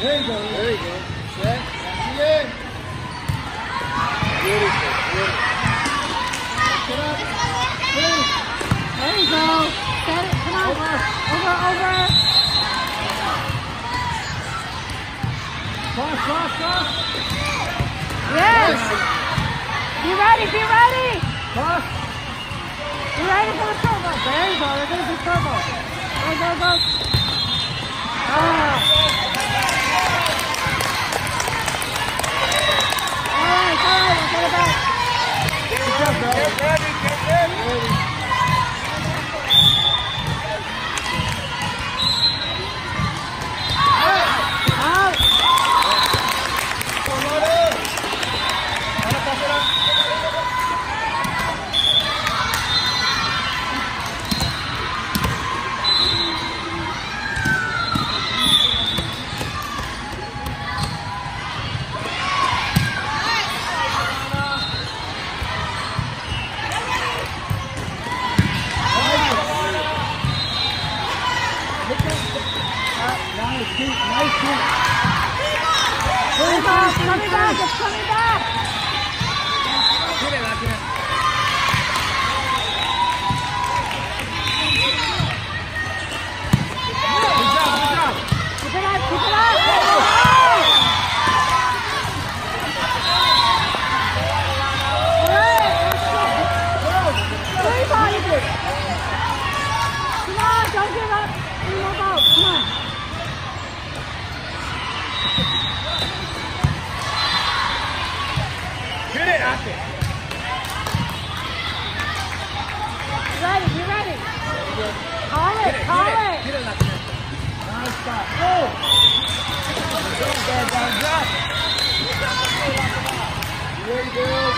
There you go. There you go. Set. Get in. Beautiful. Beautiful. Get up. Please. There you go. Set it. Come on. Over. Over, over. Cross, cross, cross. Yes. Be ready, be ready. Cross. Be ready for the turbo. There you go. They're going to do turbo. Go, go, go. つかめたつ Ate. Be ready. Be ready. Call it. it, Call it. it. Hit it, Ate. Nice spot. Go. Go, down, down, drop. Girls. Let's go.